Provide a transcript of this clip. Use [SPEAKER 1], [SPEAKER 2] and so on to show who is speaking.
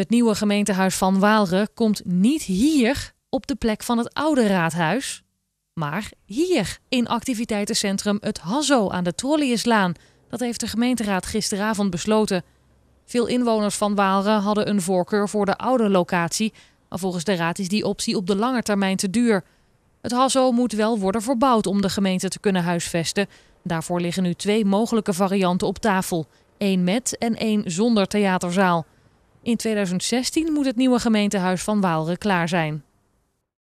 [SPEAKER 1] Het nieuwe gemeentehuis van Waalre komt niet hier op de plek van het oude raadhuis, maar hier in activiteitencentrum Het Hazo aan de Trolliuslaan. Dat heeft de gemeenteraad gisteravond besloten. Veel inwoners van Waalre hadden een voorkeur voor de oude locatie, maar volgens de raad is die optie op de lange termijn te duur. Het Hazo moet wel worden verbouwd om de gemeente te kunnen huisvesten. Daarvoor liggen nu twee mogelijke varianten op tafel: één met en één zonder theaterzaal. In 2016 moet het nieuwe gemeentehuis van Waalre klaar zijn.